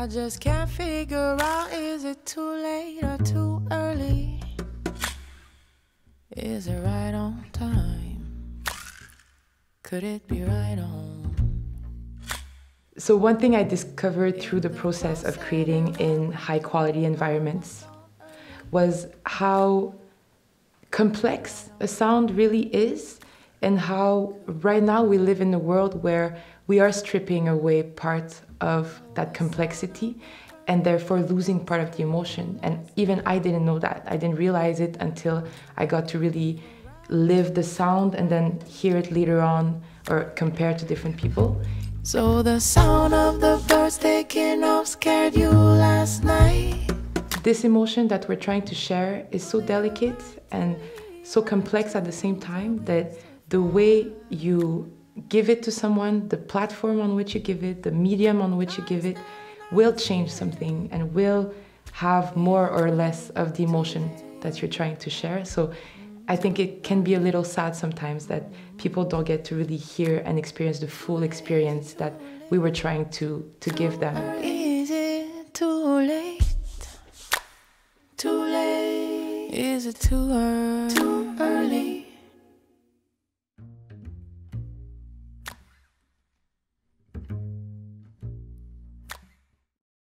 I just can't figure out is it too late or too early? Is it right on time? Could it be right on? So, one thing I discovered through the process of creating in high quality environments was how complex a sound really is, and how right now we live in a world where we are stripping away part of that complexity and therefore losing part of the emotion. And even I didn't know that. I didn't realize it until I got to really live the sound and then hear it later on or compare to different people. So the sound of the birds taking off scared you last night. This emotion that we're trying to share is so delicate and so complex at the same time that the way you give it to someone, the platform on which you give it, the medium on which you give it, will change something and will have more or less of the emotion that you're trying to share. So I think it can be a little sad sometimes that people don't get to really hear and experience the full experience that we were trying to, to give them. Is it too early?